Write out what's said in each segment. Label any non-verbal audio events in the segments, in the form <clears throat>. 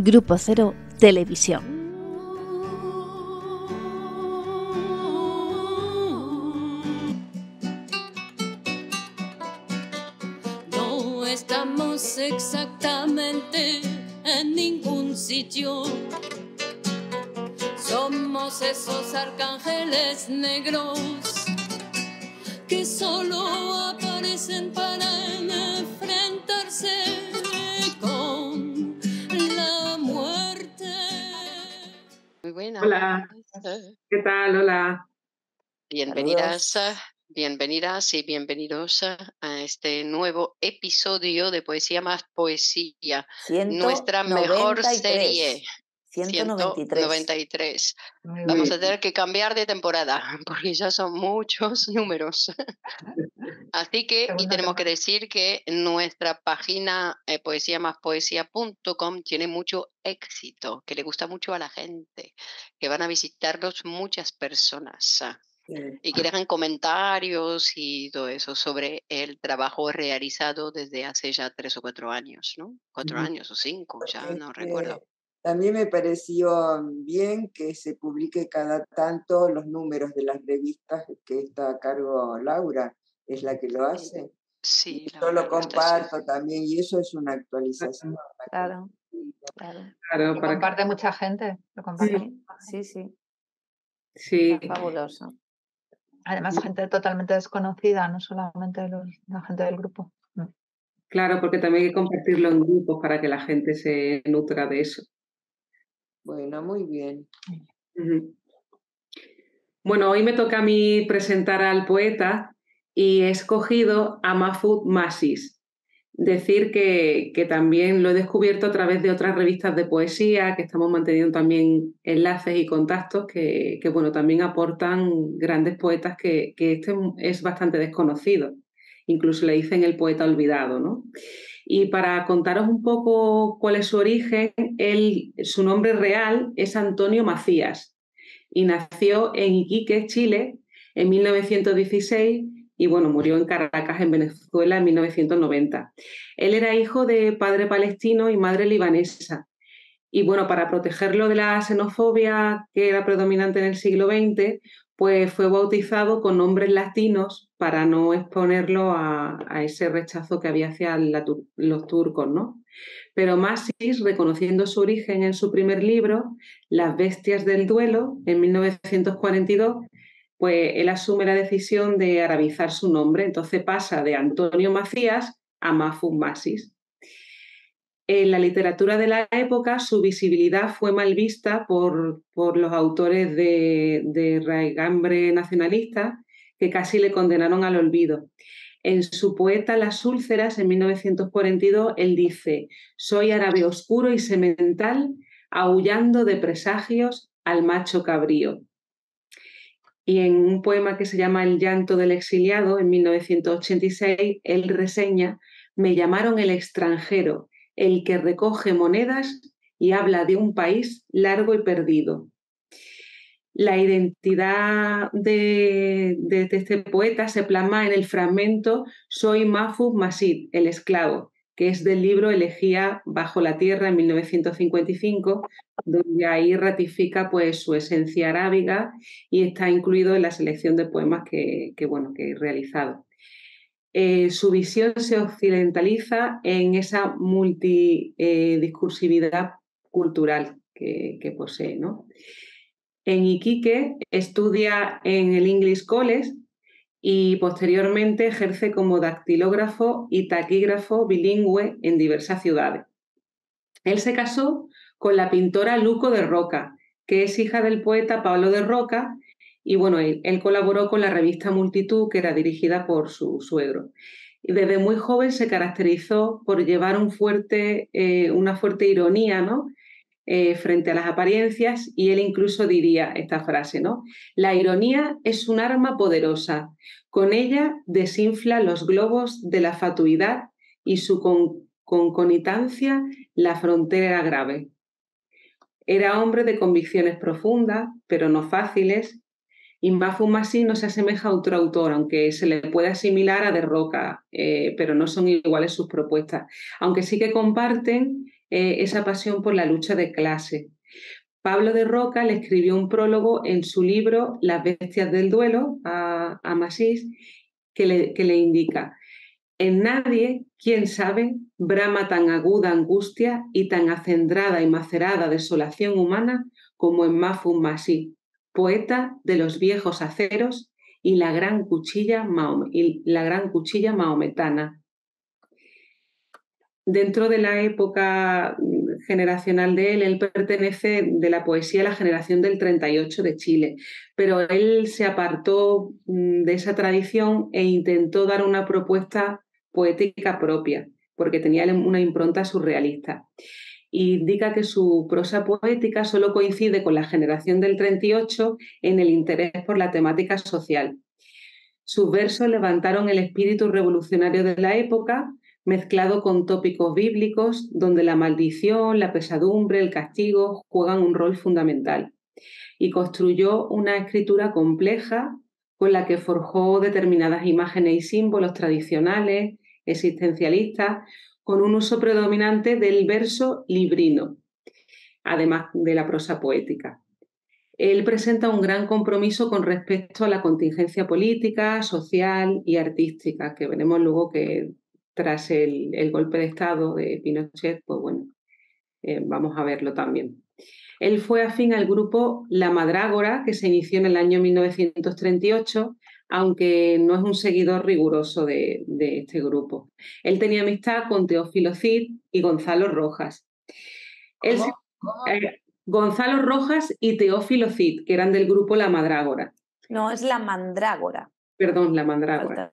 Grupo Cero Televisión. No estamos exactamente en ningún sitio. Somos esos arcángeles negros que solo aparecen para enfrentarse buenas. Hola, ¿qué tal? Hola. Bienvenidas, bienvenidas y bienvenidos a este nuevo episodio de Poesía más Poesía, nuestra mejor 193. serie. 193. 193. Muy Vamos bien. a tener que cambiar de temporada <laughs> porque ya son muchos <laughs> números. Así que, y tenemos que decir que nuestra página eh, poesiamaspoesia.com tiene mucho éxito, que le gusta mucho a la gente, que van a visitarnos muchas personas ah, y que dejan comentarios y todo eso sobre el trabajo realizado desde hace ya tres o cuatro años, ¿no? Cuatro años o cinco, ya no Este, recuerdo. También me pareció bien que se publique cada tanto los números de las revistas que está a cargo Laura, es la que lo hace. Sí, Y yo lo comparto también y eso es una actualización. Claro, claro. Claro, Y para que- comparte mucha gente, lo comparte. Sí, sí, sí, está fabuloso. Además, gente totalmente desconocida, no solamente los- la gente del grupo. Mm. claro, porque también hay que compartirlo en grupos para que la gente se nutra de eso. Bueno, muy bien. Bueno, hoy me toca a mí presentar al poeta y he escogido a Mahfoud Massis. Decir que, que también lo he descubierto a través de otras revistas de poesía, que estamos manteniendo también enlaces y contactos que, que, bueno, también aportan grandes poetas que, que este es bastante desconocido. Incluso le dicen el poeta olvidado, ¿no? Y para contaros un poco cuál es su origen, su nombre real es Antonio Macías y nació en Iquique, Chile, en 1916 y bueno, murió en Caracas, en Venezuela, en 1990. Él era hijo de padre palestino y madre libanesa. Y bueno, para protegerlo de la xenofobia que era predominante en el siglo XX, pues fue bautizado con nombres latinos para no exponerlo a, ese rechazo que había hacia los turcos, ¿no? Pero Massis, reconociendo su origen en su primer libro, Las bestias del duelo, en 1942, pues él asume la decisión de arabizar su nombre, entonces pasa de Antonio Macías a Mahfoud Massis. En la literatura de la época su visibilidad fue mal vista por, por los autores de, de raigambre nacionalista que casi le condenaron al olvido. En su poeta Las úlceras, en 1942, él dice, soy árabe oscuro y semental, aullando de presagios al macho cabrío. Y en un poema que se llama El llanto del exiliado, en 1986, él reseña, me llamaron el extranjero, el que recoge monedas y habla de un país largo y perdido. La identidad de, este poeta se plasma en el fragmento Soy Mahfoud Massid, el esclavo, que es del libro Elegía bajo la tierra en 1955, donde ahí ratifica pues, su esencia arábiga y está incluido en la selección de poemas que, que, bueno, que he realizado. Eh, su visión se occidentaliza en esa multidiscursividad cultural que, posee. En Iquique estudia en el English College y posteriormente ejerce como dactilógrafo y taquígrafo bilingüe en diversas ciudades. Él se casó con la pintora Luco de Roca, que es hija del poeta Pablo de Roca, y bueno, él, colaboró con la revista Multitud, que era dirigida por su suegro. Y desde muy joven se caracterizó por llevar eh, una fuerte ironía ¿no? Eh, frente a las apariencias, y él incluso diría esta frase, ¿no? La ironía es un arma poderosa. Con ella desinfla los globos de la fatuidad y su con conconitancia la frontera grave. Era hombre de convicciones profundas, pero no fáciles, y Mahfoud Massi no se asemeja a otro autor, aunque se le puede asimilar a De Roca, eh, pero no son iguales sus propuestas, aunque sí que comparten eh, esa pasión por la lucha de clase. Pablo de Roca le escribió un prólogo en su libro Las bestias del duelo a, a Masís que le, que le indica, en nadie, quién sabe, brama tan aguda angustia y tan acendrada y macerada desolación humana como en Mafum Masí, poeta de los viejos aceros y la gran cuchilla, y la gran cuchilla maometana. Dentro de la época mm, generacional de él, él pertenece de la poesía a la generación del 38 de Chile, pero él se apartó mm, de esa tradición e intentó dar una propuesta poética propia, porque tenía una impronta surrealista. Indica que su prosa poética solo coincide con la generación del 38 en el interés por la temática social. Sus versos levantaron el espíritu revolucionario de la época, mezclado con tópicos bíblicos, donde la maldición, la pesadumbre, el castigo juegan un rol fundamental. Y construyó una escritura compleja con la que forjó determinadas imágenes y símbolos tradicionales, existencialista, con un uso predominante del verso librino, además de la prosa poética. Él presenta un gran compromiso con respecto a la contingencia política, social y artística, que veremos luego que tras el, golpe de Estado de Pinochet, pues bueno, eh, vamos a verlo también. Él fue afín al grupo La Madrágora, que se inició en el año 1938 aunque no es un seguidor riguroso de, este grupo. Él tenía amistad con Teófilo Cid y Gonzalo Rojas. Eh, Gonzalo Rojas y Teófilo Cid, que eran del grupo La Madrágora. No, es La Mandrágora. Perdón, La Mandrágora.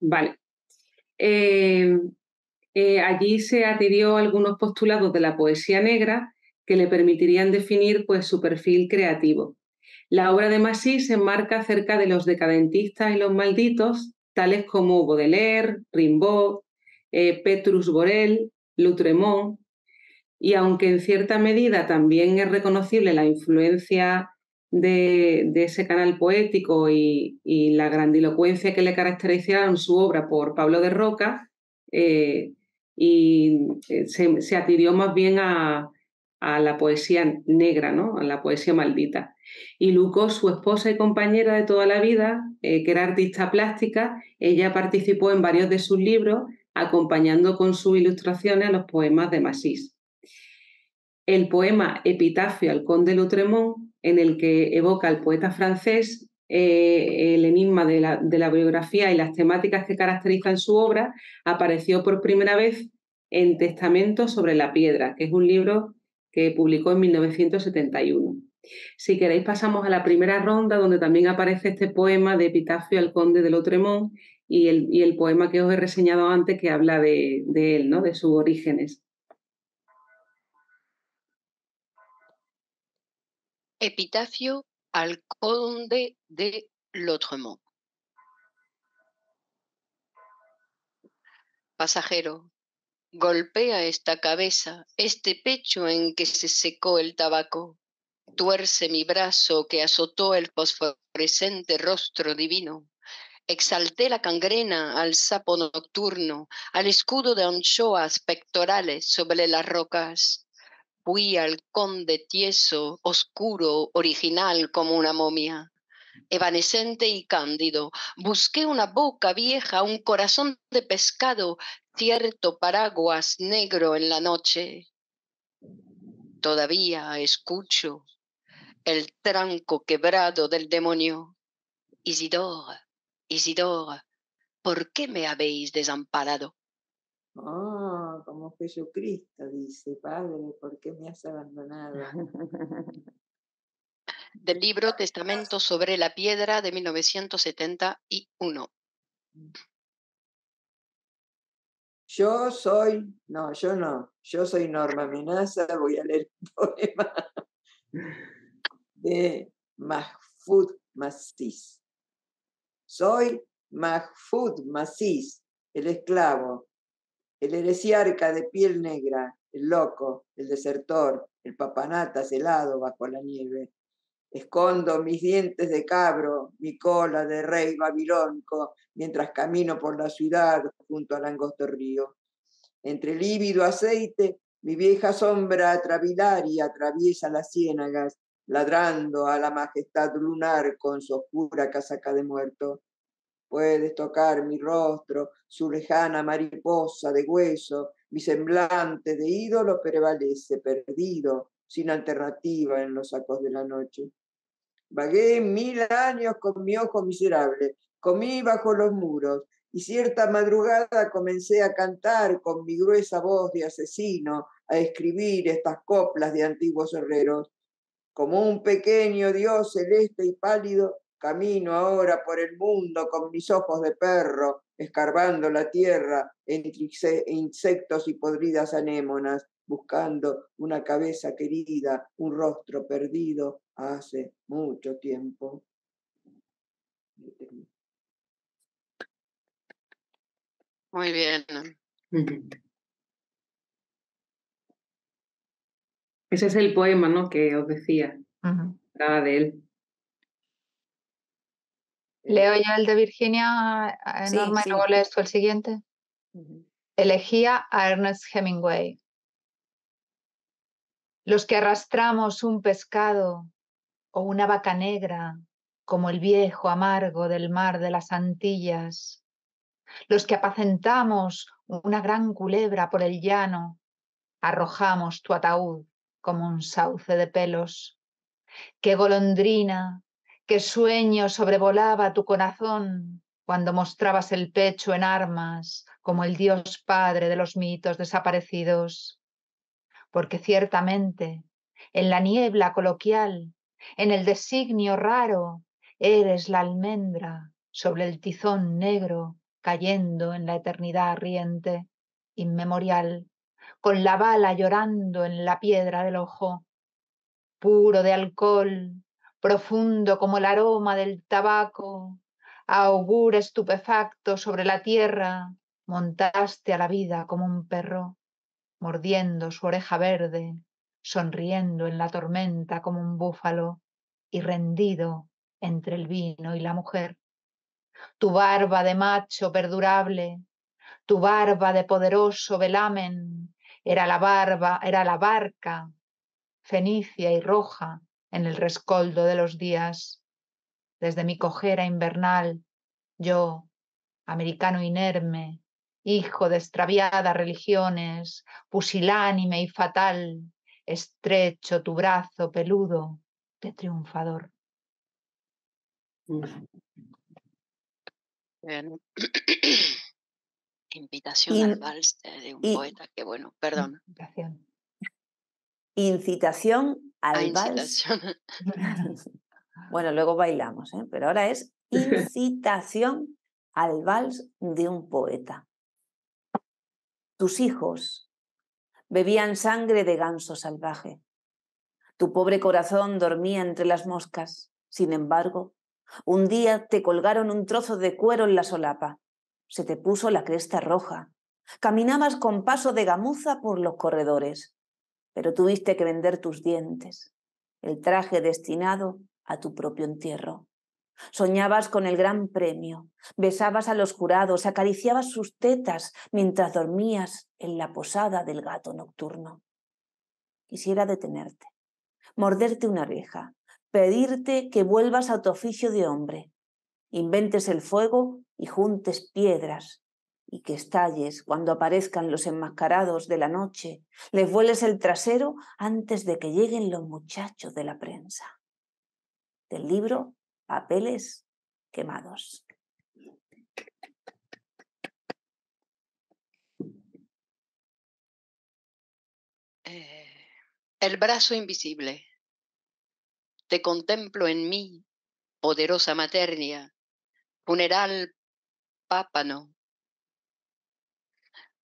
Vale. Eh, eh, allí se adhirió algunos postulados de la poesía negra que le permitirían definir pues, su perfil creativo. La obra de Massy se enmarca cerca de los decadentistas y los malditos, tales como Baudelaire, Rimbaud, eh, Petrus Borel, Lutremont, y aunque en cierta medida también es reconocible la influencia de, ese canal poético y, la grandilocuencia que le caracterizaron su obra por Pablo de Roca, eh, y eh, se, se, más bien a, a la poesía negra, ¿no? a la poesía maldita. Y Luco, su esposa y compañera de toda la vida, eh, que era artista plástica, ella participó en varios de sus libros, acompañando con sus ilustraciones los poemas de Masís. El poema Epitafio al conde Lutremont, en el que evoca al poeta francés eh, el enigma de la, de la biografía y las temáticas que caracterizan su obra, apareció por primera vez en Testamento sobre la piedra, que es un libro que publicó en 1971. Si queréis pasamos a la primera ronda donde también aparece este poema de Epitafio al conde de Lotremont y el, y el poema que os he reseñado antes que habla de, de él, ¿no? de sus orígenes. Epitafio al conde de Lotremont. Pasajero, Golpea esta cabeza, este pecho en que se secó el tabaco. Tuerce mi brazo que azotó el fosforescente rostro divino. Exalté la cangrena al sapo nocturno, al escudo de anchoas pectorales sobre las rocas. Fui al conde tieso, oscuro, original como una momia evanescente y cándido. Busqué una boca vieja, un corazón de pescado, cierto paraguas negro en la noche. Todavía escucho el tranco quebrado del demonio. Isidora, Isidora, ¿por qué me habéis desamparado? Oh, como Jesucristo dice, Padre, ¿por qué me has abandonado? <laughs> del libro Testamento sobre la Piedra de 1971. Yo soy, no, yo no, yo soy Norma Amenaza, voy a leer un <laughs> poema de Mahfoud Massis. Soy Mahfoud Massis, el esclavo, el heresiarca de piel negra, el loco, el desertor, el papanatas helado bajo la nieve, Escondo mis dientes de cabro, mi cola de rey babilónico, mientras camino por la ciudad junto al angosto río. Entre lívido aceite, mi vieja sombra atravilaria atraviesa las ciénagas, ladrando a la majestad lunar con su oscura casaca de muerto. Puedes tocar mi rostro, su lejana mariposa de hueso, mi semblante de ídolo prevalece, perdido, sin alternativa en los sacos de la noche. Vagué mil años con mi ojo miserable, comí bajo los muros, y cierta madrugada comencé a cantar con mi gruesa voz de asesino, a escribir estas coplas de antiguos herreros. Como un pequeño dios celeste y pálido, camino ahora por el mundo con mis ojos de perro, escarbando la tierra entre insectos y podridas anémonas, buscando una cabeza querida, un rostro perdido hace mucho tiempo. Muy bien. Ese es el poema, ¿no? Que os decía. Hablaba de él. Leo ya el de Virginia, Norma, y luego lees tú el siguiente. Elegía a Ernest Hemingway. Los que arrastramos un pescado o una vaca negra, como el viejo amargo del mar de las Antillas. Los que apacentamos una gran culebra por el llano, arrojamos tu ataúd como un sauce de pelos. Qué golondrina, qué sueño sobrevolaba tu corazón cuando mostrabas el pecho en armas como el Dios Padre de los mitos desaparecidos porque ciertamente en la niebla coloquial, en el designio raro, eres la almendra sobre el tizón negro cayendo en la eternidad riente, inmemorial, con la bala llorando en la piedra del ojo, puro de alcohol, profundo como el aroma del tabaco, augur estupefacto sobre la tierra, montaste a la vida como un perro mordiendo su oreja verde, sonriendo en la tormenta como un búfalo y rendido entre el vino y la mujer. Tu barba de macho perdurable, tu barba de poderoso velamen, era la barba, era la barca, fenicia y roja en el rescoldo de los días. Desde mi cojera invernal, yo, americano inerme, hijo de extraviadas religiones, pusilánime y fatal, estrecho tu brazo peludo de triunfador. <clears throat> Invitación al vals de un poeta, que bueno, perdón. Incitación al vals. <laughs> bueno, luego bailamos, ¿eh? pero ahora es <laughs> incitación al vals de un poeta. Tus hijos bebían sangre de ganso salvaje. Tu pobre corazón dormía entre las moscas. Sin embargo, un día te colgaron un trozo de cuero en la solapa. Se te puso la cresta roja. Caminabas con paso de gamuza por los corredores, pero tuviste que vender tus dientes, el traje destinado a tu propio entierro. Soñabas con el gran premio, besabas a los jurados, acariciabas sus tetas mientras dormías en la posada del gato nocturno. Quisiera detenerte, morderte una oreja, pedirte que vuelvas a tu oficio de hombre, inventes el fuego y juntes piedras y que estalles cuando aparezcan los enmascarados de la noche, les vueles el trasero antes de que lleguen los muchachos de la prensa. Del libro papeles quemados. Eh, el brazo invisible. Te contemplo en mí, poderosa maternia, funeral pápano,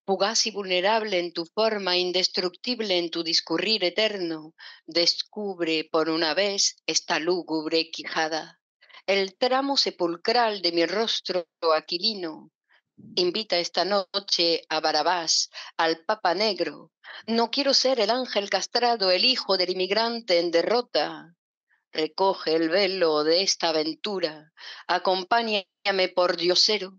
fugaz y vulnerable en tu forma, indestructible en tu discurrir eterno, descubre por una vez esta lúgubre quijada el tramo sepulcral de mi rostro aquilino. Invita esta noche a Barabás, al Papa Negro. No quiero ser el ángel castrado, el hijo del inmigrante en derrota. Recoge el velo de esta aventura, acompáñame por diosero,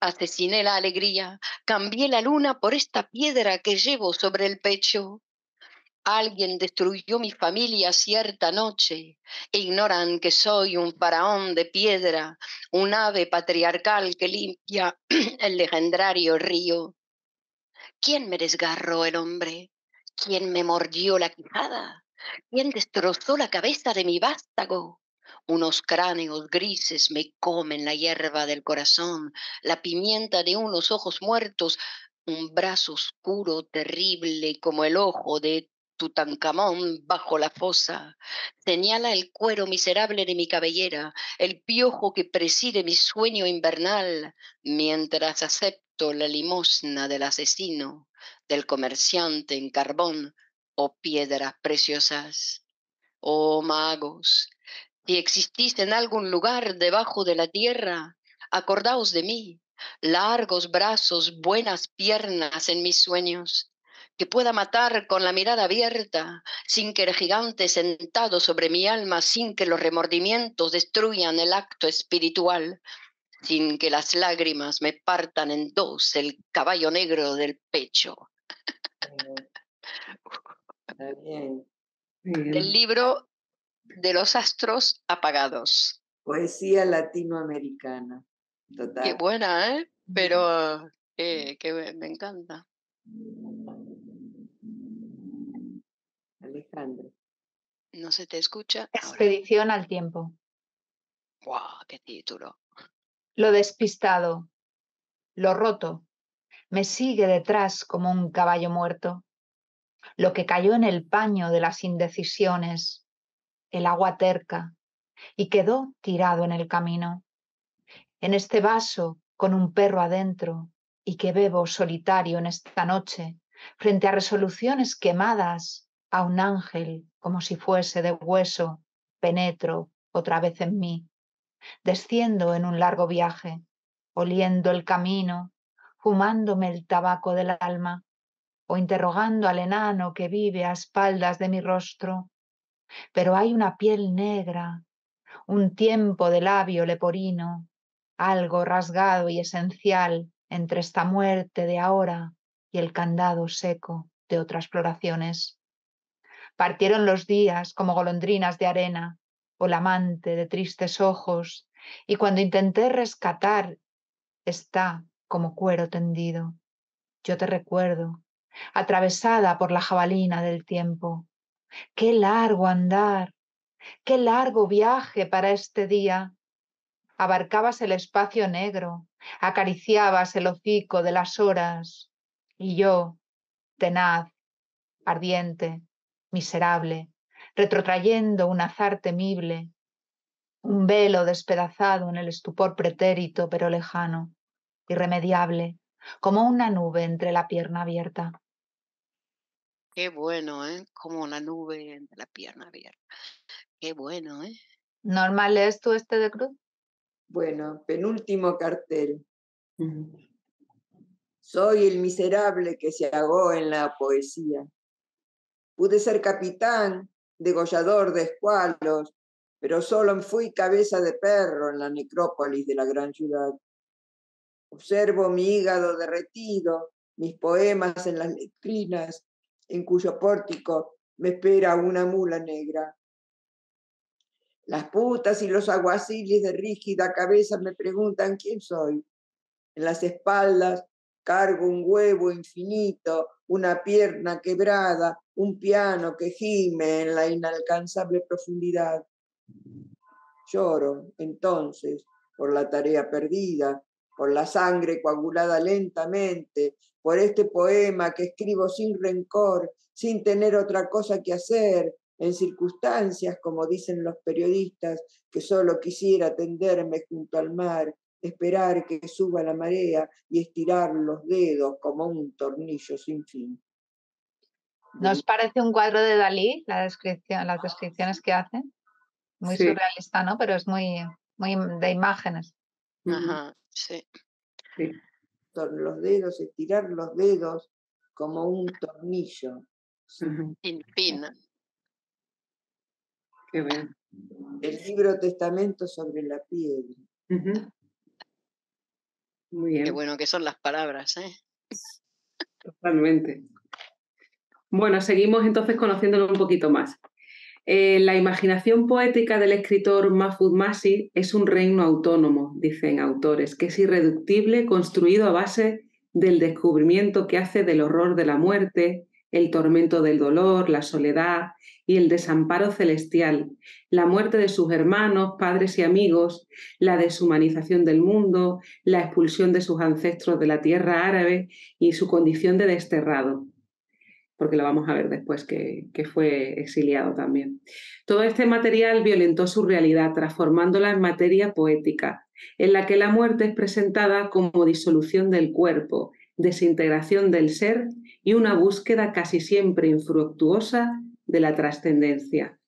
asesiné la alegría, cambié la luna por esta piedra que llevo sobre el pecho. Alguien destruyó mi familia cierta noche. Ignoran que soy un faraón de piedra, un ave patriarcal que limpia <clears throat> el legendario río. ¿Quién me desgarró el hombre? ¿Quién me mordió la quijada? ¿Quién destrozó la cabeza de mi vástago? Unos cráneos grises me comen la hierba del corazón, la pimienta de unos ojos muertos, un brazo oscuro, terrible como el ojo de Tutankamón bajo la fosa. Señala el cuero miserable de mi cabellera, el piojo que preside mi sueño invernal, mientras acepto la limosna del asesino, del comerciante en carbón o piedras preciosas. Oh magos, si existís en algún lugar debajo de la tierra, acordaos de mí, largos brazos, buenas piernas en mis sueños que pueda matar con la mirada abierta, sin que el gigante sentado sobre mi alma, sin que los remordimientos destruyan el acto espiritual, sin que las lágrimas me partan en dos el caballo negro del pecho. Del libro de los astros apagados. Poesía latinoamericana. Total. Qué buena, ¿eh? Pero que me encanta. Alejandro. No se te escucha. Expedición al tiempo. ¡Guau! ¡Qué título! Lo despistado, lo roto, me sigue detrás como un caballo muerto. Lo que cayó en el paño de las indecisiones, el agua terca, y quedó tirado en el camino. En este vaso con un perro adentro y que bebo solitario en esta noche, frente a resoluciones quemadas a un ángel como si fuese de hueso, penetro otra vez en mí. Desciendo en un largo viaje, oliendo el camino, fumándome el tabaco del alma, o interrogando al enano que vive a espaldas de mi rostro. Pero hay una piel negra, un tiempo de labio leporino, algo rasgado y esencial entre esta muerte de ahora y el candado seco de otras floraciones. Partieron los días como golondrinas de arena, o la amante de tristes ojos, y cuando intenté rescatar, está como cuero tendido. Yo te recuerdo, atravesada por la jabalina del tiempo. Qué largo andar, qué largo viaje para este día. Abarcabas el espacio negro, acariciabas el hocico de las horas, y yo, tenaz, ardiente, miserable, retrotrayendo un azar temible, un velo despedazado en el estupor pretérito pero lejano, irremediable, como una nube entre la pierna abierta. Qué bueno, ¿eh? Como una nube entre la pierna abierta. Qué bueno, ¿eh? ¿Normal lees tú este de Cruz? Bueno, penúltimo cartel. Soy el miserable que se ahogó en la poesía. Pude ser capitán, degollador de escualos, pero solo fui cabeza de perro en la necrópolis de la gran ciudad. Observo mi hígado derretido, mis poemas en las letrinas, en cuyo pórtico me espera una mula negra. Las putas y los aguaciles de rígida cabeza me preguntan quién soy. En las espaldas cargo un huevo infinito, una pierna quebrada, un piano que gime en la inalcanzable profundidad. Lloro entonces por la tarea perdida, por la sangre coagulada lentamente, por este poema que escribo sin rencor, sin tener otra cosa que hacer, en circunstancias, como dicen los periodistas, que solo quisiera tenderme junto al mar, esperar que suba la marea y estirar los dedos como un tornillo sin fin. ¿Nos parece un cuadro de Dalí, la descripción, las descripciones que hace? Muy surrealista, ¿no? Pero es muy, muy de imágenes. Ajá, sí. Los dedos, estirar los dedos como un tornillo. Sin fin. Qué bien. El libro Testamento sobre la piedra. Muy bien. Qué bueno que son las palabras, ¿eh? Totalmente. Bueno, seguimos entonces conociéndolo un poquito más. Eh, la imaginación poética del escritor Mahfoud Massi es un reino autónomo, dicen autores, que es irreductible, construido a base del descubrimiento que hace del horror de la muerte, el tormento del dolor, la soledad y el desamparo celestial, la muerte de sus hermanos, padres y amigos, la deshumanización del mundo, la expulsión de sus ancestros de la tierra árabe y su condición de desterrado porque lo vamos a ver después que, fue exiliado también. Todo este material violentó su realidad, transformándola en materia poética, en la que la muerte es presentada como disolución del cuerpo, desintegración del ser y una búsqueda casi siempre infructuosa de la trascendencia.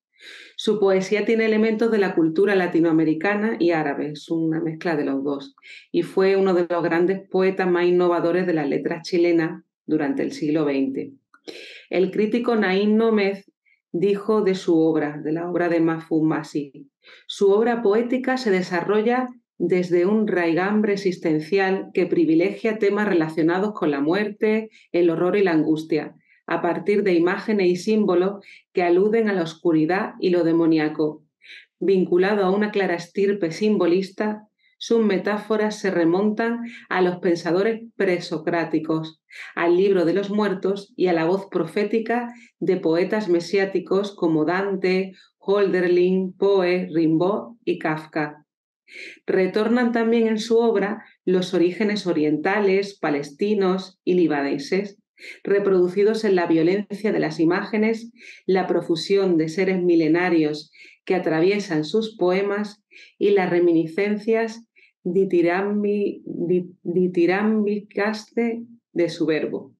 Su poesía tiene elementos de la cultura latinoamericana y árabe, es una mezcla de los dos, y fue uno de los grandes poetas más innovadores de las letras chilenas durante el siglo XX. El crítico Naín Nómez dijo de su obra, de la obra de Mahfoud Massi, su obra poética se desarrolla desde un raigambre existencial que privilegia temas relacionados con la muerte, el horror y la angustia, a partir de imágenes y símbolos que aluden a la oscuridad y lo demoníaco. Vinculado a una clara estirpe simbolista, sus metáforas se remontan a los pensadores presocráticos, al libro de los muertos y a la voz profética de poetas mesiáticos como Dante, Holderlin, Poe, Rimbaud y Kafka. Retornan también en su obra los orígenes orientales, palestinos y libaneses, reproducidos en la violencia de las imágenes, la profusión de seres milenarios que atraviesan sus poemas y las reminiscencias ditirambicaste de su verbo.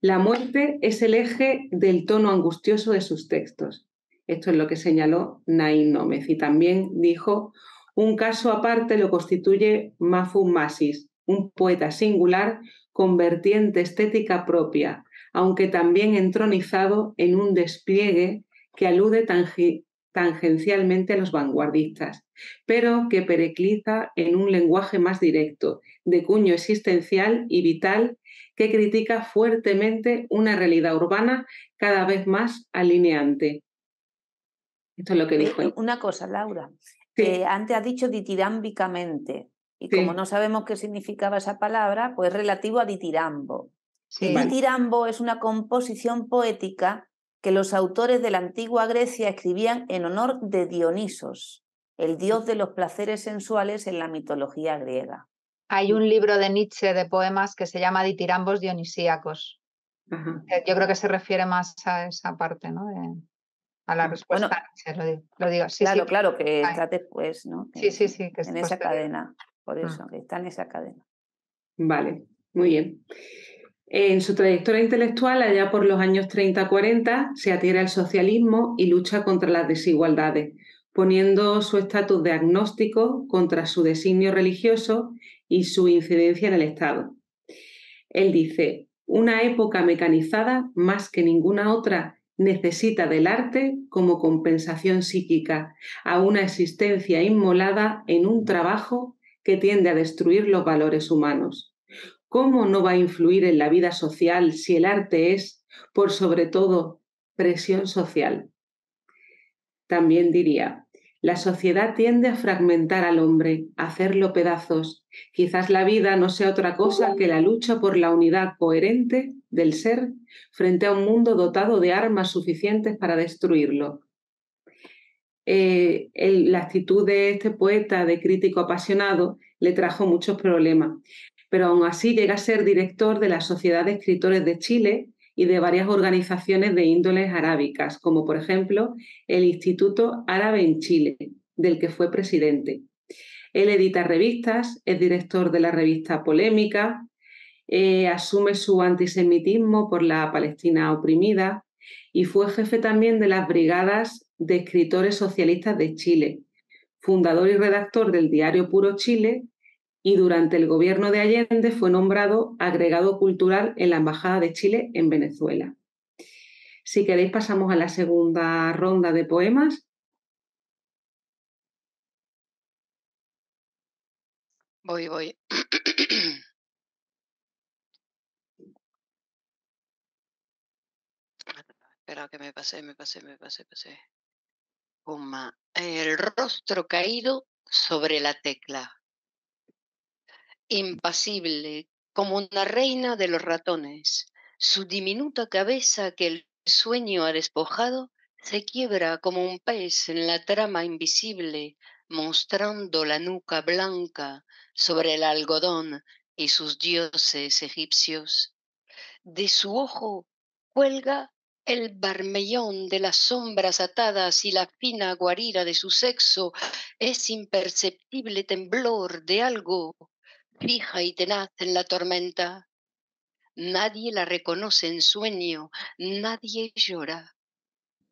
La muerte es el eje del tono angustioso de sus textos. Esto es lo que señaló Nain Nómez y también dijo, un caso aparte lo constituye Mahfoud Massis, un poeta singular con vertiente estética propia, aunque también entronizado en un despliegue que alude tangencialmente a los vanguardistas, pero que perecliza en un lenguaje más directo, de cuño existencial y vital, que critica fuertemente una realidad urbana cada vez más alineante. Esto es lo que Eh, dijo él. Una cosa, Laura. Sí. Eh, antes has dicho ditirámbicamente. Y Sí. como no sabemos qué significaba esa palabra, pues relativo a ditirambo. Sí. Ditirambo es una composición poética que los autores de la antigua Grecia escribían en honor de Dionisos, el dios de los placeres sensuales en la mitología griega. Hay un libro de Nietzsche de poemas que se llama Ditirambos Dionisíacos. Ajá. Eh, Yo creo que se refiere más a esa parte, ¿no? De- a la Mm, respuesta. bueno, a Nietzsche, lo digo. lo digo. Sí, claro, sí, claro, que está después, ¿no? Sí, sí, sí, que es En esa posterior. cadena, por Mm. eso, que está en esa cadena. Vale, muy bien. En su trayectoria intelectual, allá por los años 30-40, se atiene al socialismo y lucha contra las desigualdades, poniendo su estatus de agnóstico contra su designio religioso y su incidencia en el Estado. Él dice, una época mecanizada más que ninguna otra necesita del arte como compensación psíquica a una existencia inmolada en un trabajo que tiende a destruir los valores humanos. ¿Cómo no va a influir en la vida social si el arte es, por sobre todo, presión social? También diría, la sociedad tiende a fragmentar al hombre, a hacerlo pedazos. Quizás la vida no sea otra cosa que la lucha por la unidad coherente del ser frente a un mundo dotado de armas suficientes para destruirlo. Eh, la actitud de este poeta, de crítico apasionado, le trajo muchos problemas, pero aún así llega a ser director de la Sociedad de Escritores de Chile y de varias organizaciones de índoles arábicas, como por ejemplo el Instituto Árabe en Chile, del que fue presidente. Él edita revistas, es director de la revista Polémica, eh, asume su antisemitismo por la Palestina oprimida y fue jefe también de las brigadas de escritores socialistas de Chile, fundador y redactor del diario Puro Chile y durante el gobierno de Allende fue nombrado agregado cultural en la Embajada de Chile en Venezuela. Si queréis pasamos a la segunda ronda de poemas. Voy, voy. <clears throat> Espera que me pasé, me pasé, me pasé, pasé. Puma. El rostro caído sobre la tecla. Impasible, como una reina de los ratones. Su diminuta cabeza que el sueño ha despojado se quiebra como un pez en la trama invisible, mostrando la nuca blanca sobre el algodón y sus dioses egipcios. De su ojo cuelga el barmellón de las sombras atadas y la fina guarida de su sexo es imperceptible temblor de algo fija y tenaz en la tormenta. Nadie la reconoce en sueño, nadie llora.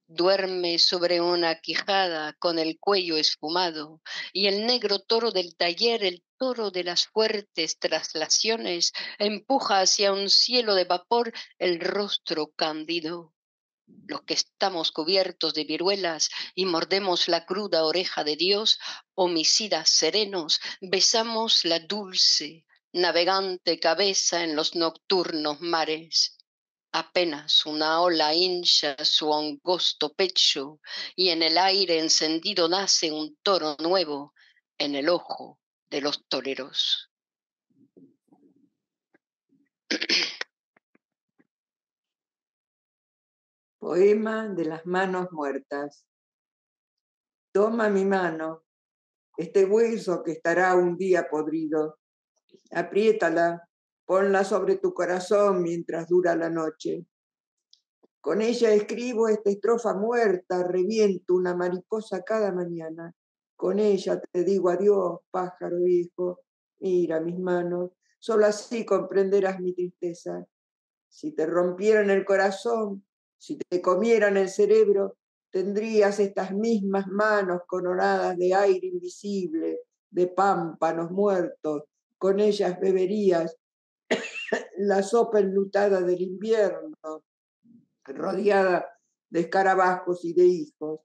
Duerme sobre una quijada con el cuello esfumado y el negro toro del taller, el toro de las fuertes traslaciones, empuja hacia un cielo de vapor el rostro cándido. Los que estamos cubiertos de viruelas y mordemos la cruda oreja de Dios, homicidas serenos, besamos la dulce, navegante cabeza en los nocturnos mares Apenas una ola hincha su angosto pecho y en el aire encendido nace un toro nuevo en el ojo de los toreros. Poema de las manos muertas. Toma mi mano, este hueso que estará un día podrido. Apriétala Ponla sobre tu corazón mientras dura la noche. Con ella escribo esta estrofa muerta, reviento una mariposa cada mañana. Con ella te digo adiós, pájaro viejo, mira mis manos, solo así comprenderás mi tristeza. Si te rompieran el corazón, si te comieran el cerebro, tendrías estas mismas manos coronadas de aire invisible, de pámpanos muertos, con ellas beberías <coughs> la sopa enlutada del invierno, rodeada de escarabajos y de hijos.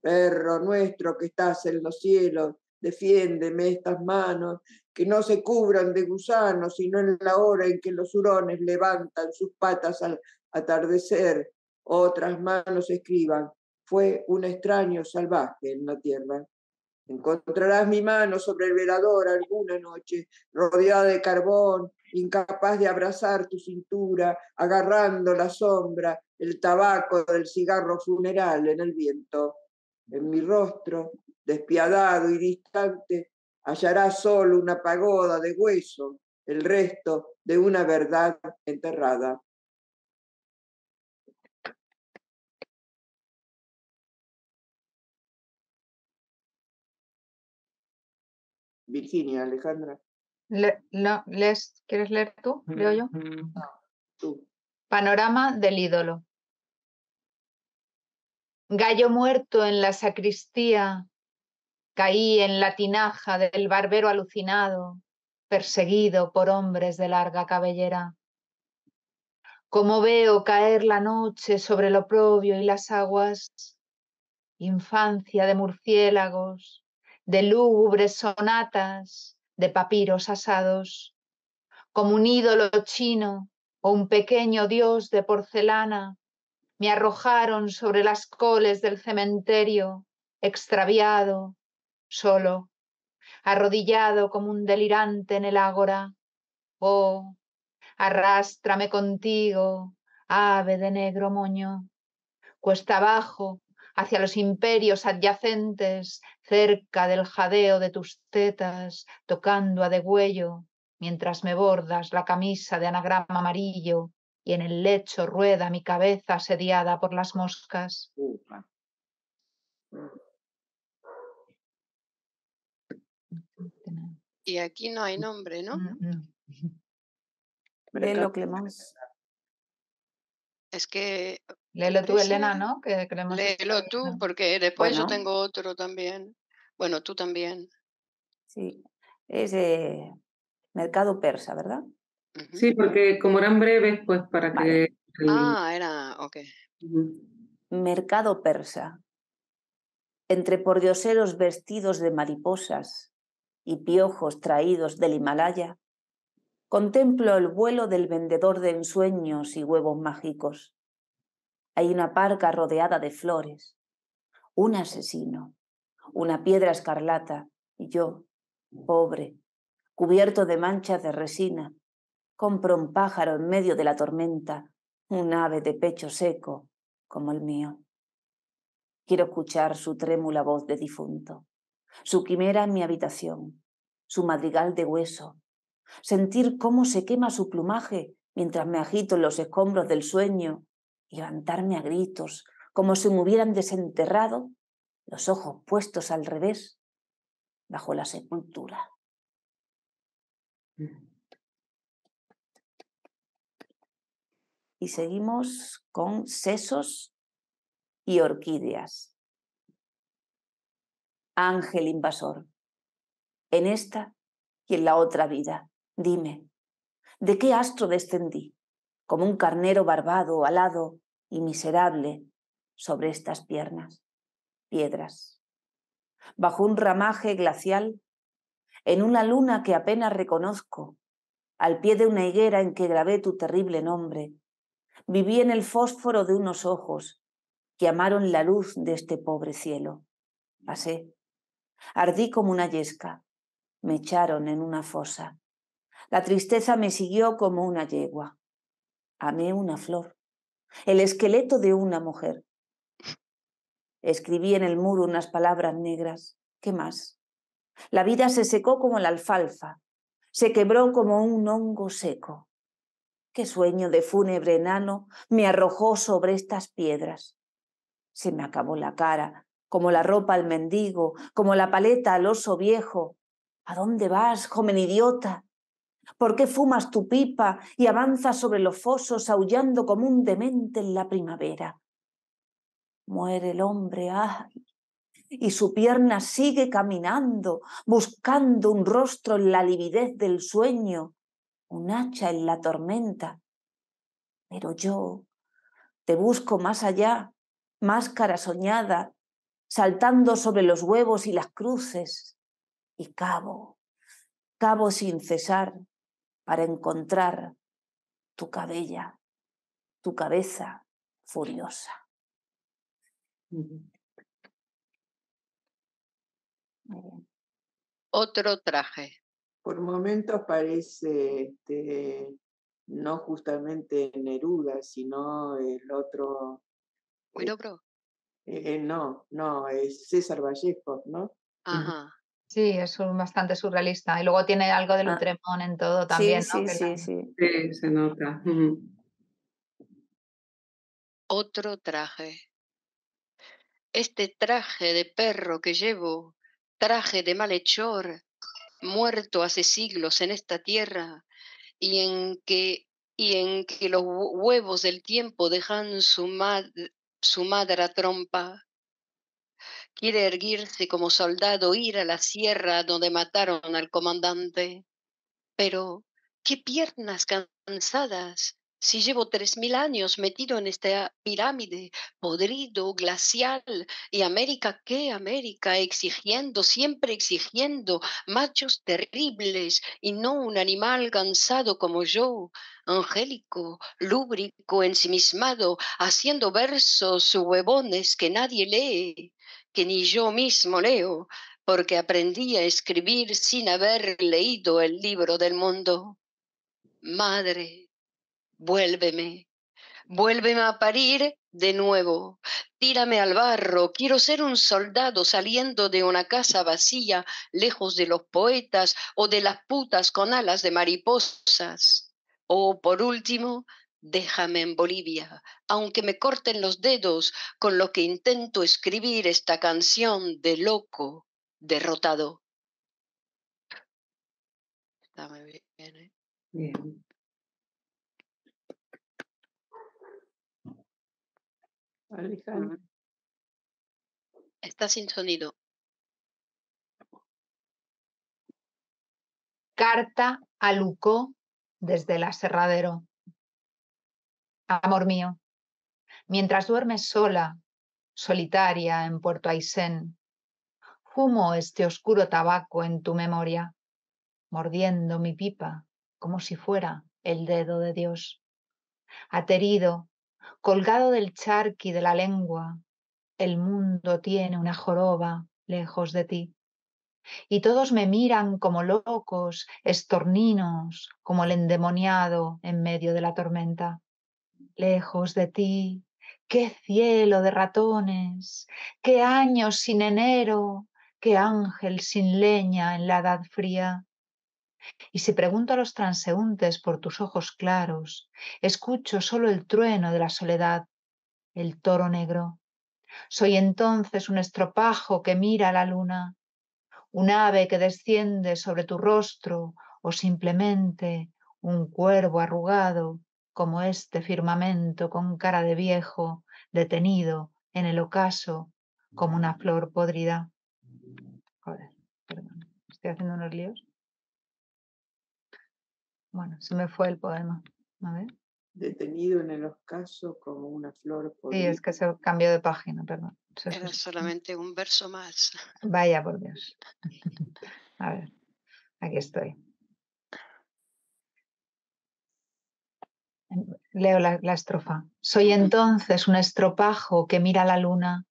Perro nuestro que estás en los cielos, defiéndeme estas manos, que no se cubran de gusanos, sino en la hora en que los hurones levantan sus patas al atardecer. Otras manos escriban, fue un extraño salvaje en la tierra. Encontrarás mi mano sobre el velador alguna noche, rodeada de carbón, incapaz de abrazar tu cintura, agarrando la sombra, el tabaco del cigarro funeral en el viento. En mi rostro, despiadado y distante, hallarás solo una pagoda de hueso, el resto de una verdad enterrada. Virginia, Alejandra. ¿Quieres leer tú? ¿Leo yo? Panorama del ídolo. Gallo muerto en la sacristía, caí en la tinaja del barbero alucinado, perseguido por hombres de larga cabellera. Como veo caer la noche sobre el oprobio y las aguas, infancia de murciélagos, de lúgubres sonatas, de papiros asados, como un ídolo chino o un pequeño dios de porcelana, me arrojaron sobre las coles del cementerio, extraviado, solo, arrodillado como un delirante en el ágora. Oh, arrástrame contigo, ave de negro moño, cuesta abajo, hacia los imperios adyacentes, cerca del jadeo de tus tetas, tocando a degüello, mientras me bordas la camisa de anagrama amarillo y en el lecho rueda mi cabeza asediada por las moscas. Y aquí no hay nombre, ¿no? Léelo, Clemens. Es que Léelo tú, Elena, ¿no? Que Léelo tú, porque después yo tengo otro también. Bueno, tú también. Sí, es mercado persa, ¿verdad? Sí, porque como eran breves, pues para que... Ah, era, ok. Mercado persa. Entre pordioseros vestidos de mariposas y piojos traídos del Himalaya, Contemplo el vuelo del vendedor de ensueños y huevos mágicos. Hay una parca rodeada de flores, un asesino, una piedra escarlata y yo, pobre, cubierto de manchas de resina, compro un pájaro en medio de la tormenta, un ave de pecho seco como el mío. Quiero escuchar su trémula voz de difunto, su quimera en mi habitación, su madrigal de hueso, sentir cómo se quema su plumaje mientras me agito en los escombros del sueño levantarme a gritos como si me hubieran desenterrado, los ojos puestos al revés, bajo la sepultura. Y seguimos con sesos y orquídeas. Ángel invasor, en esta y en la otra vida, dime, ¿de qué astro descendí? Como un carnero barbado, alado y miserable sobre estas piernas, piedras. Bajo un ramaje glacial, en una luna que apenas reconozco, al pie de una higuera en que grabé tu terrible nombre, viví en el fósforo de unos ojos que amaron la luz de este pobre cielo. Pasé, ardí como una yesca, me echaron en una fosa. La tristeza me siguió como una yegua. Amé una flor, el esqueleto de una mujer. Escribí en el muro unas palabras negras. ¿Qué más? La vida se secó como la alfalfa, se quebró como un hongo seco. Qué sueño de fúnebre enano me arrojó sobre estas piedras. Se me acabó la cara, como la ropa al mendigo, como la paleta al oso viejo. ¿A dónde vas, joven idiota? ¿Por qué fumas tu pipa y avanzas sobre los fosos aullando como un demente en la primavera? Muere el hombre, ay, y su pierna sigue caminando, buscando un rostro en la lividez del sueño, un hacha en la tormenta. Pero yo te busco más allá, máscara soñada, saltando sobre los huevos y las cruces, y cabo, cabo sin cesar para encontrar tu cabella, tu cabeza furiosa. Otro traje. Por momentos parece este, no justamente Neruda, sino el otro. Guido Bro. Eh, no, no, es César Vallejo, ¿no? Ajá. Sí, es un- bastante surrealista. Y luego tiene algo de Ah. Lutremont en todo también, sí, ¿no? sí, la- sí, sí. Sí, se nota. Otro traje. Este traje de perro que llevo, traje de malhechor, muerto hace siglos en esta tierra, y en que, y en que los hu- huevos del tiempo dejan su, mad- su madre trompa. Quiere erguirse como soldado, ir a la sierra donde mataron al comandante. Pero, ¿qué piernas cansadas? Si llevo tres mil años metido en esta pirámide, podrido, glacial, y América, ¿qué América? Exigiendo, siempre exigiendo, machos terribles, y no un animal cansado como yo, angélico, lúbrico, ensimismado, haciendo versos huevones que nadie lee, que ni yo mismo leo, porque aprendí a escribir sin haber leído el libro del mundo. Madre, vuélveme, vuélveme a parir de nuevo, tírame al barro, quiero ser un soldado saliendo de una casa vacía, lejos de los poetas o de las putas con alas de mariposas. O por último, déjame en Bolivia, aunque me corten los dedos con lo que intento escribir esta canción de loco derrotado. Está muy bien, ¿eh? Bien. Alejandro. Está sin sonido. Carta a Lucó desde el aserradero. Amor mío, mientras duermes sola, solitaria en Puerto Aysén, fumo este oscuro tabaco en tu memoria, mordiendo mi pipa como si fuera el dedo de Dios. Aterido, colgado del charqui de la lengua, el mundo tiene una joroba lejos de ti. Y todos me miran como locos, estorninos, como el endemoniado en medio de la tormenta. Lejos de ti, qué cielo de ratones, qué años sin enero, qué ángel sin leña en la edad fría. Y si pregunto a los transeúntes por tus ojos claros, escucho solo el trueno de la soledad, el toro negro. Soy entonces un estropajo que mira la luna, un ave que desciende sobre tu rostro o simplemente un cuervo arrugado como este firmamento con cara de viejo detenido en el ocaso como una flor podrida. Joder, perdón, estoy haciendo unos líos. Bueno, se me fue el poema. A ver. Detenido en el ocaso como una flor podrida. Sí, es que se cambió de página, perdón. Era solamente un verso más. Vaya por Dios. <laughs> A ver, aquí estoy. Leo la, la, estrofa. Soy entonces un estropajo que mira la luna,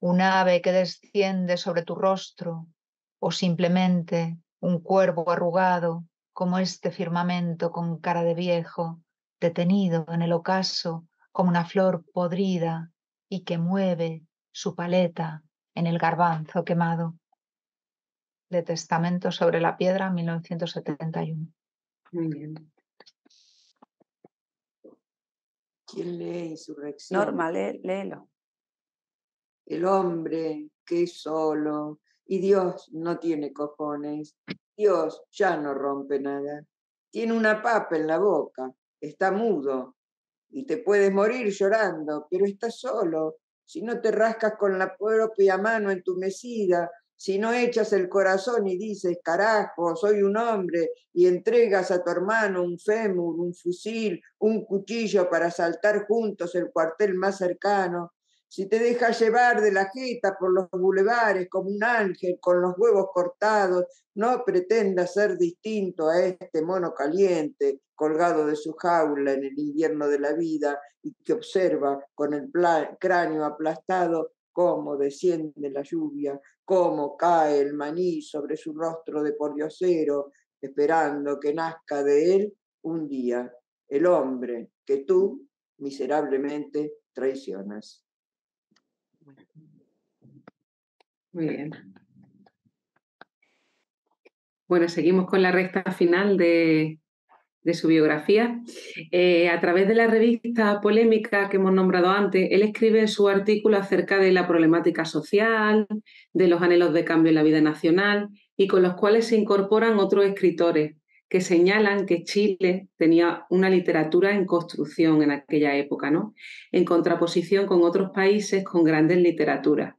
un ave que desciende sobre tu rostro, o simplemente un cuervo arrugado como este firmamento con cara de viejo, detenido en el ocaso como una flor podrida y que mueve su paleta en el garbanzo quemado. De Testamento sobre la Piedra, 1971. Muy bien. ¿Quién lee Insurrección? Norma, lé, léelo. El hombre que es solo y Dios no tiene cojones. Dios ya no rompe nada. Tiene una papa en la boca, está mudo y te puedes morir llorando, pero está solo. Si no te rascas con la propia mano entumecida, si no echas el corazón y dices, carajo, soy un hombre, y entregas a tu hermano un fémur, un fusil, un cuchillo para saltar juntos el cuartel más cercano, si te dejas llevar de la jeta por los bulevares como un ángel con los huevos cortados, no pretendas ser distinto a este mono caliente colgado de su jaula en el invierno de la vida y que observa con el cráneo aplastado cómo desciende la lluvia, cómo cae el maní sobre su rostro de pordiosero, esperando que nazca de él un día el hombre que tú miserablemente traicionas. Muy bien. Bueno, seguimos con la recta final de, su biografía. Eh, a través de la revista polémica que hemos nombrado antes, él escribe su artículo acerca de la problemática social, de los anhelos de cambio en la vida nacional y con los cuales se incorporan otros escritores que señalan que Chile tenía una literatura en construcción en aquella época, ¿no? en contraposición con otros países con grandes literaturas.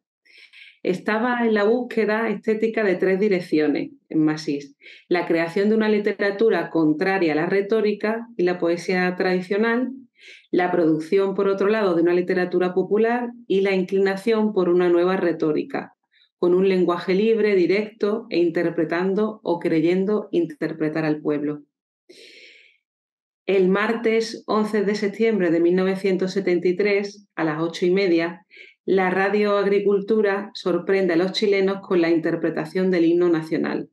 Estaba en la búsqueda estética de tres direcciones en Masís. La creación de una literatura contraria a la retórica y la poesía tradicional, la producción, por otro lado, de una literatura popular y la inclinación por una nueva retórica, con un lenguaje libre, directo e interpretando o creyendo interpretar al pueblo. El martes 11 de septiembre de 1973, a las ocho y media, la Radio Agricultura sorprende a los chilenos con la interpretación del himno nacional.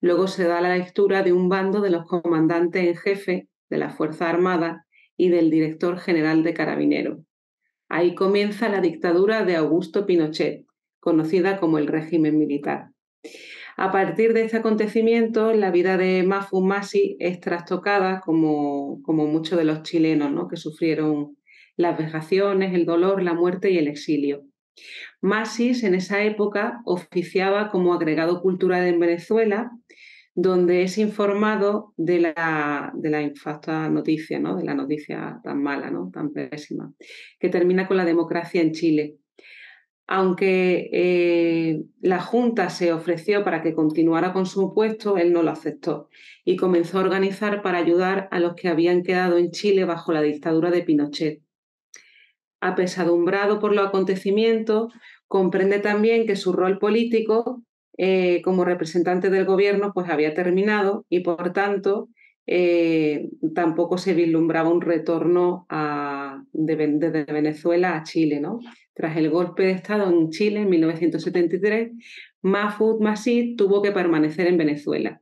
Luego se da la lectura de un bando de los comandantes en jefe de la Fuerza Armada y del director general de Carabineros. Ahí comienza la dictadura de Augusto Pinochet, conocida como el régimen militar. A partir de este acontecimiento, la vida de Mafu Masi es trastocada, como, como muchos de los chilenos ¿no? que sufrieron las vejaciones, el dolor, la muerte y el exilio. Masis en esa época oficiaba como agregado cultural en Venezuela, donde es informado de la, de la infausta noticia, ¿no? de la noticia tan mala, ¿no? tan pésima, que termina con la democracia en Chile aunque eh, la Junta se ofreció para que continuara con su puesto, él no lo aceptó y comenzó a organizar para ayudar a los que habían quedado en Chile bajo la dictadura de Pinochet. Apesadumbrado por los acontecimientos, comprende también que su rol político eh, como representante del gobierno pues había terminado y por tanto eh, tampoco se vislumbraba un retorno de, Venezuela a Chile. ¿no? Tras el golpe de Estado en Chile en 1973, Mahfoud Masih tuvo que permanecer en Venezuela.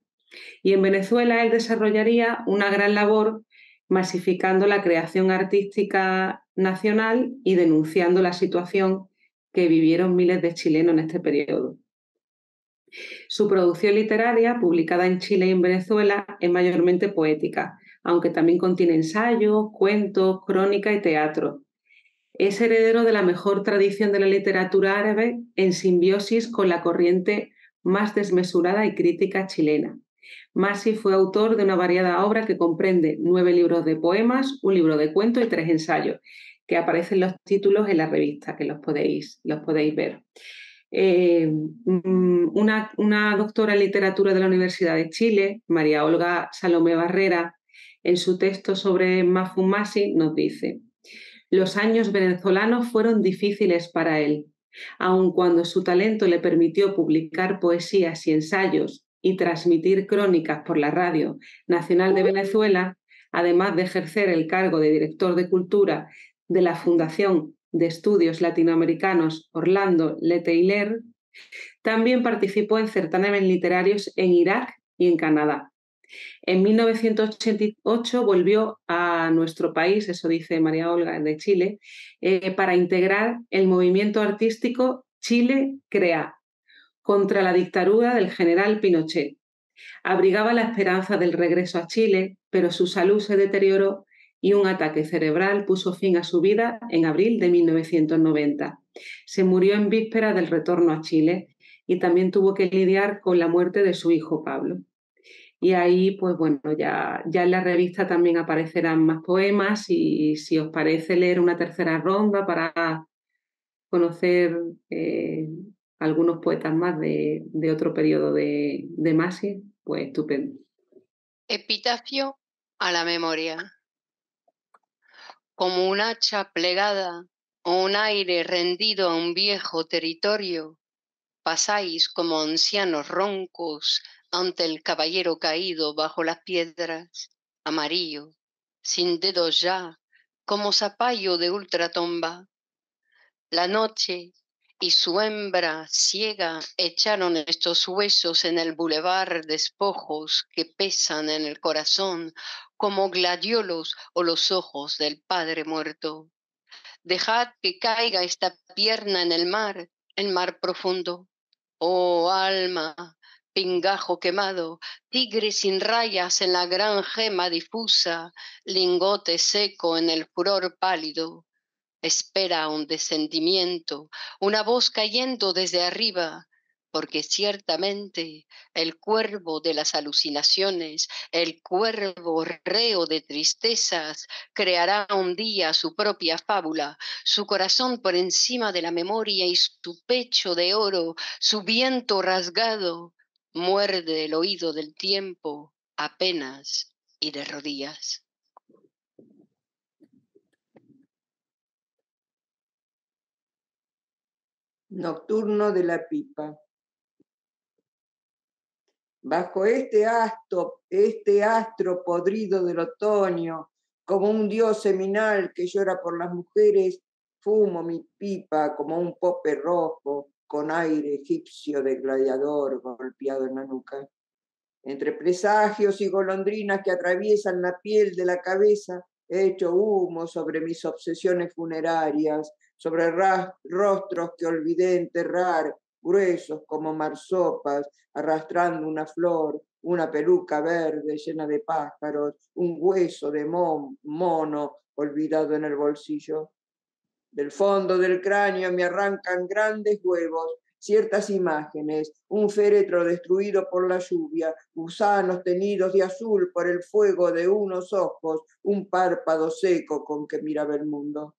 Y en Venezuela él desarrollaría una gran labor masificando la creación artística nacional y denunciando la situación que vivieron miles de chilenos en este periodo. Su producción literaria, publicada en Chile y en Venezuela, es mayormente poética, aunque también contiene ensayos, cuentos, crónica y teatro. Es heredero de la mejor tradición de la literatura árabe en simbiosis con la corriente más desmesurada y crítica chilena. Masi fue autor de una variada obra que comprende nueve libros de poemas, un libro de cuentos y tres ensayos, que aparecen los títulos en la revista, que los podéis, los podéis ver. Eh, mm, una, doctora en literatura de la Universidad de Chile, María Olga Salomé Barrera, en su texto sobre Mafumasi nos dice, los años venezolanos fueron difíciles para él, aun cuando su talento le permitió publicar poesías y ensayos y transmitir crónicas por la Radio Nacional de Venezuela, además de ejercer el cargo de director de cultura de la Fundación de Estudios Latinoamericanos Orlando Letelier, también participó en certámenes literarios en Irak y en Canadá. En 1988 volvió a nuestro país, eso dice María Olga de Chile, eh, para integrar el movimiento artístico Chile Crea contra la dictadura del general Pinochet. Abrigaba la esperanza del regreso a Chile, pero su salud se deterioró y un ataque cerebral puso fin a su vida en abril de 1990. Se murió en víspera del retorno a Chile y también tuvo que lidiar con la muerte de su hijo Pablo. Y ahí, pues bueno, ya, ya en la revista también aparecerán más poemas y si os parece leer una tercera ronda para conocer eh, algunos poetas más de, otro periodo de, de Masi, pues estupendo. Epitafio a la memoria como un hacha plegada o un aire rendido a un viejo territorio, pasáis como ancianos roncos ante el caballero caído bajo las piedras, amarillo, sin dedos ya, como zapallo de ultratomba. La noche y su hembra ciega echaron estos huesos en el bulevar despojos que pesan en el corazón como gladiolos o los ojos del Padre muerto. Dejad que caiga esta pierna en el mar, el mar profundo. Oh alma, pingajo quemado, tigre sin rayas en la gran gema difusa, lingote seco en el furor pálido. Espera un descendimiento, una voz cayendo desde arriba, porque ciertamente el cuervo de las alucinaciones, el cuervo reo de tristezas, creará un día su propia fábula, su corazón por encima de la memoria y su pecho de oro, su viento rasgado, muerde el oído del tiempo apenas y de rodillas. Nocturno de la pipa. Bajo este astro, este astro podrido del otoño, como un dios seminal que llora por las mujeres, fumo mi pipa como un pope rojo con aire egipcio de gladiador golpeado en la nuca. Entre presagios y golondrinas que atraviesan la piel de la cabeza, he hecho humo sobre mis obsesiones funerarias, sobre rostros que olvidé enterrar gruesos como marsopas, arrastrando una flor, una peluca verde llena de pájaros, un hueso de mono olvidado en el bolsillo. Del fondo del cráneo me arrancan grandes huevos, ciertas imágenes, un féretro destruido por la lluvia, gusanos tenidos de azul por el fuego de unos ojos, un párpado seco con que miraba el mundo.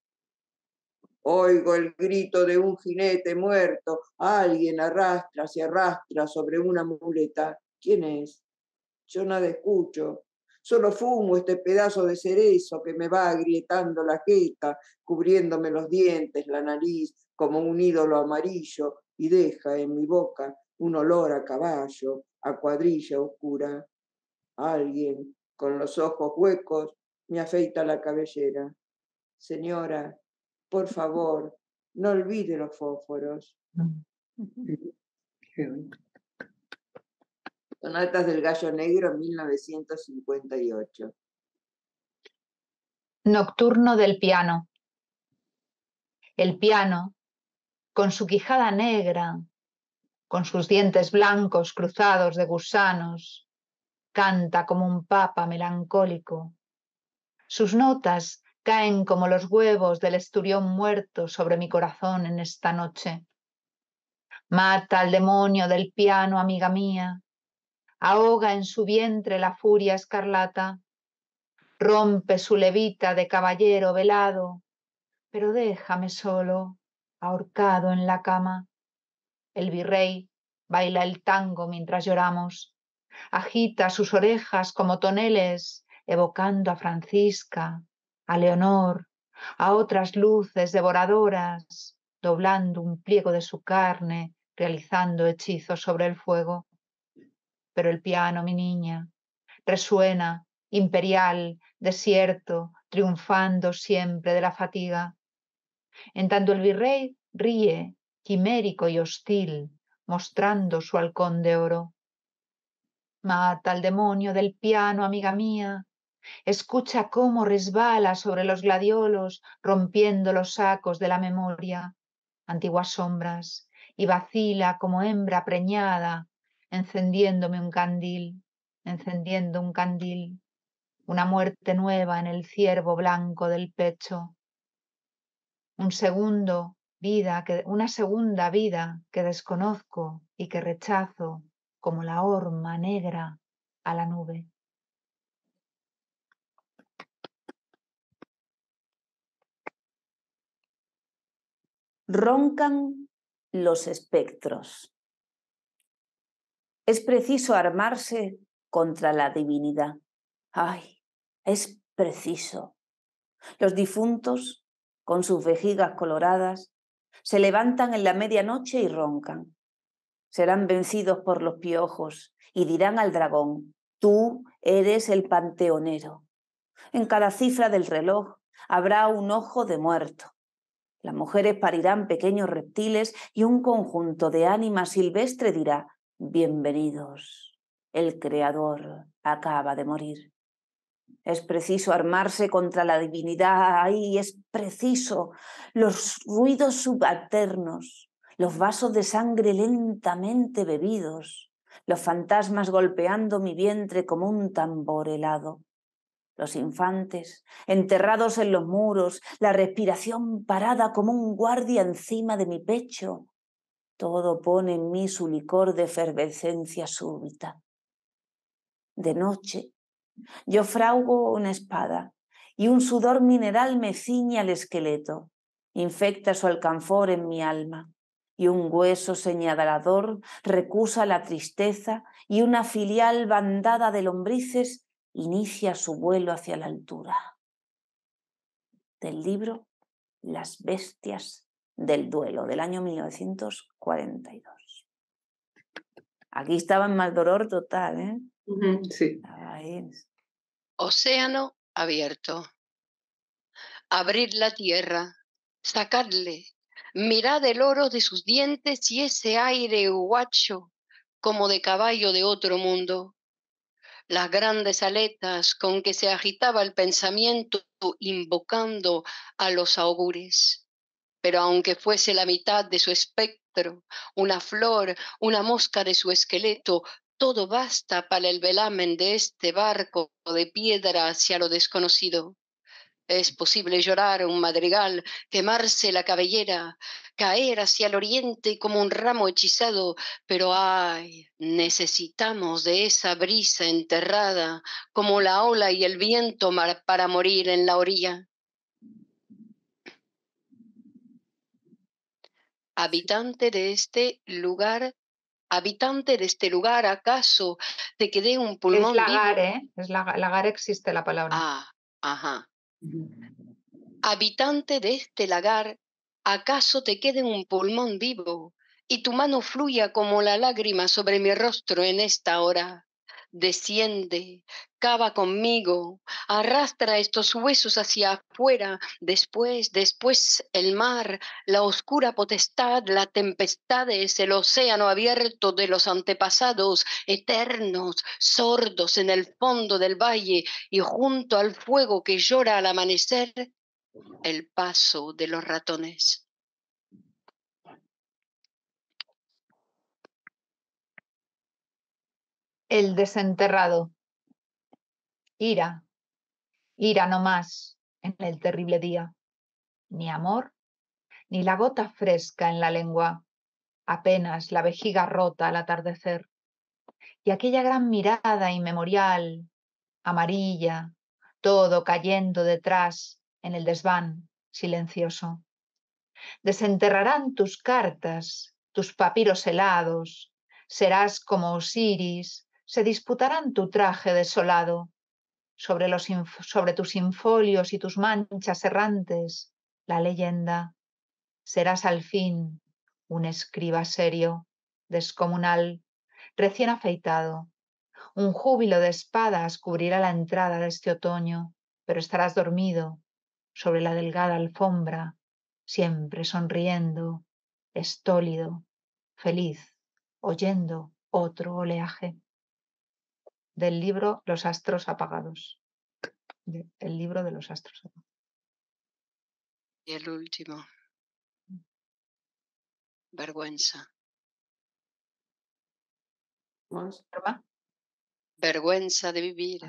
Oigo el grito de un jinete muerto. Alguien arrastra, se arrastra sobre una muleta. ¿Quién es? Yo nada escucho. Solo fumo este pedazo de cerezo que me va agrietando la jeta, cubriéndome los dientes, la nariz, como un ídolo amarillo, y deja en mi boca un olor a caballo, a cuadrilla oscura. Alguien con los ojos huecos, me afeita la cabellera. Señora, por favor, no olvide los fósforos. Sonatas del Gallo Negro, 1958. Nocturno del piano. El piano, con su quijada negra, con sus dientes blancos cruzados de gusanos, canta como un papa melancólico. Sus notas caen como los huevos del esturión muerto sobre mi corazón en esta noche. Mata al demonio del piano, amiga mía. Ahoga en su vientre la furia escarlata. Rompe su levita de caballero velado, pero déjame solo, ahorcado en la cama. El virrey baila el tango mientras lloramos. Agita sus orejas como toneles, evocando a Francisca, a Leonor, a otras luces devoradoras, doblando un pliego de su carne, realizando hechizos sobre el fuego. Pero el piano, mi niña, resuena, imperial, desierto, triunfando siempre de la fatiga. En tanto el virrey ríe, quimérico y hostil, mostrando su halcón de oro. Mata al demonio del piano, amiga mía, Escucha cómo resbala sobre los gladiolos, rompiendo los sacos de la memoria, antiguas sombras, y vacila como hembra preñada, encendiéndome un candil, encendiendo un candil, una muerte nueva en el ciervo blanco del pecho. Un segundo vida, que, una segunda vida que desconozco y que rechazo como la horma negra a la nube. Roncan los espectros. Es preciso armarse contra la divinidad. Ay, es preciso. Los difuntos, con sus vejigas coloradas, se levantan en la medianoche y roncan. Serán vencidos por los piojos y dirán al dragón, tú eres el panteonero. En cada cifra del reloj habrá un ojo de muerto. Las mujeres parirán pequeños reptiles y un conjunto de ánimas silvestre dirá, bienvenidos, el Creador acaba de morir. Es preciso armarse contra la divinidad, ahí es preciso los ruidos subalternos, los vasos de sangre lentamente bebidos, los fantasmas golpeando mi vientre como un tambor helado los infantes, enterrados en los muros, la respiración parada como un guardia encima de mi pecho. Todo pone en mí su licor de efervescencia súbita. De noche, yo fraugo una espada y un sudor mineral me ciñe al esqueleto, infecta su alcanfor en mi alma y un hueso señalador recusa la tristeza y una filial bandada de lombrices inicia su vuelo hacia la altura. Del libro Las bestias del duelo del año 1942. Aquí estaba en mal dolor total, ¿eh? Sí. Océano abierto. Abrir la tierra, sacarle, mirad el oro de sus dientes y ese aire guacho como de caballo de otro mundo las grandes aletas con que se agitaba el pensamiento invocando a los augures. Pero aunque fuese la mitad de su espectro, una flor, una mosca de su esqueleto, todo basta para el velamen de este barco de piedra hacia lo desconocido. Es posible llorar un madrigal, quemarse la cabellera, caer hacia el oriente como un ramo hechizado, pero ay, necesitamos de esa brisa enterrada como la ola y el viento para morir en la orilla. Habitante de este lugar, habitante de este lugar, ¿acaso te quedé un pulmón? Es lagar, ¿eh? Es lagar, existe la palabra. Ah, ajá. Habitante de este lagar, ¿acaso te quede un pulmón vivo y tu mano fluya como la lágrima sobre mi rostro en esta hora? Desciende, cava conmigo, arrastra estos huesos hacia afuera, después, después el mar, la oscura potestad, la tempestad es el océano abierto de los antepasados, eternos, sordos en el fondo del valle y junto al fuego que llora al amanecer, el paso de los ratones. El desenterrado. Ira, ira no más en el terrible día. Ni amor, ni la gota fresca en la lengua, apenas la vejiga rota al atardecer. Y aquella gran mirada inmemorial, amarilla, todo cayendo detrás en el desván silencioso. Desenterrarán tus cartas, tus papiros helados, serás como Osiris, se disputarán tu traje desolado, sobre, los sobre tus infolios y tus manchas errantes, la leyenda. Serás al fin un escriba serio, descomunal, recién afeitado. Un júbilo de espadas cubrirá la entrada de este otoño, pero estarás dormido sobre la delgada alfombra, siempre sonriendo, estólido, feliz, oyendo otro oleaje del libro Los astros apagados. el libro de los astros apagados. Y el último. Vergüenza. Vergüenza de vivir.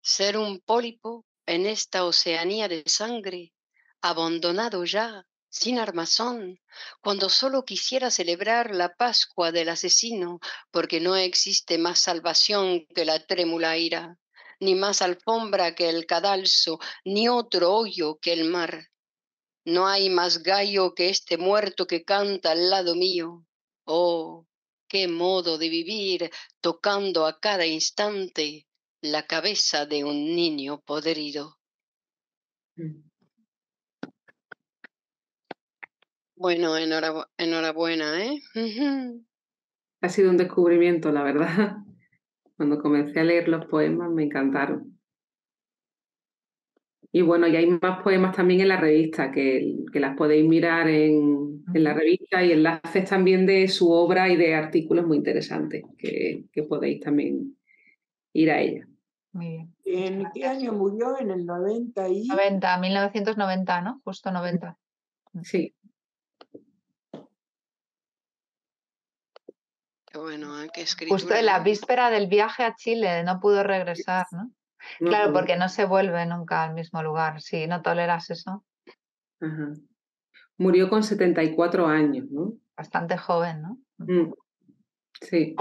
Ser un pólipo en esta oceanía de sangre, abandonado ya sin armazón, cuando solo quisiera celebrar la Pascua del asesino, porque no existe más salvación que la trémula ira, ni más alfombra que el cadalso, ni otro hoyo que el mar. No hay más gallo que este muerto que canta al lado mío. Oh, qué modo de vivir tocando a cada instante la cabeza de un niño podrido. Mm. Bueno, enhorabuena, ¿eh? <laughs> Ha sido un descubrimiento, la verdad. <laughs> Cuando comencé a leer los poemas me encantaron. Y bueno, y hay más poemas también en la revista, que, que las podéis mirar en, en, la revista y enlaces también de su obra y de artículos muy interesantes, que, que podéis también ir a ella. Muy bien. ¿En qué año murió? ¿En el 90 y...? 90, 1990, ¿no? Justo 90. Sí. Bueno, qué Justo en la víspera del viaje a Chile no pudo regresar, ¿no? Claro, porque no se vuelve nunca al mismo lugar. Si no toleras eso. Murió con 74 años, ¿no? Bastante joven, ¿no? Mm. Sí.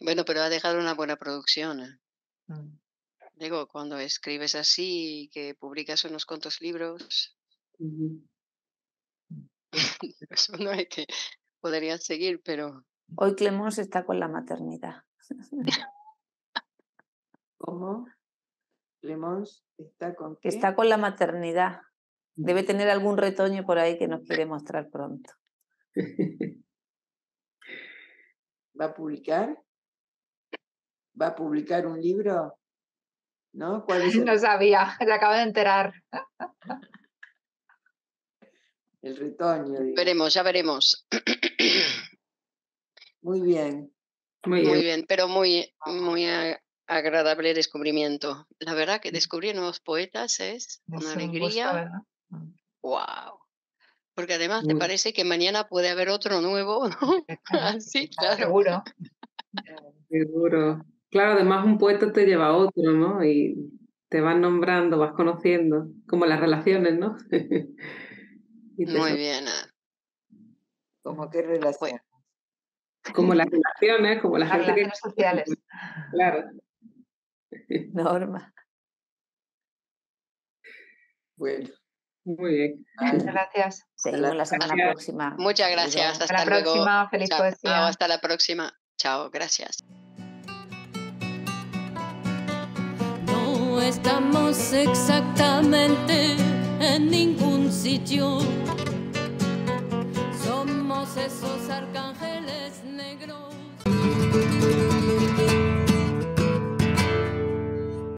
Bueno, pero ha dejado una buena producción. ¿eh? Mm. Digo, cuando escribes así y que publicas unos cuantos libros, <laughs> eso no hay que podría seguir, pero. Hoy Clemons está con la maternidad. <laughs> ¿Cómo? Clemons está con qué? Está con la maternidad. Debe tener algún retoño por ahí que nos quiere mostrar pronto. <laughs> ¿Va a publicar? ¿Va a publicar un libro? ¿No? ¿Cuál es No sabía, se acabo de enterar. El retoño. Veremos, ya veremos. Muy bien. Muy bien, pero muy, muy agradable descubrimiento. La verdad que descubrir nuevos poetas es una alegría. wow. Porque además te parece que mañana puede haber otro nuevo, ¿no? <laughs> sí, claro. Seguro. Seguro. Claro, además un poeta te lleva a otro, ¿no? Y te vas nombrando, vas conociendo, como las relaciones, ¿no? <laughs> Muy bien. ¿Cómo qué relación? Como las relaciones, como la <laughs> las gente relaciones sociales. <laughs> Claro. <laughs> Norma. Bueno. Muy bien. Muchas gracias. Seguimos la semana próxima. Muchas gracias. Hasta, hasta la próxima. Feliz Chao. poesía. hasta la próxima. Chao. Gracias. No estamos exactamente en ningún sitio. Somos esos arcángeles negros.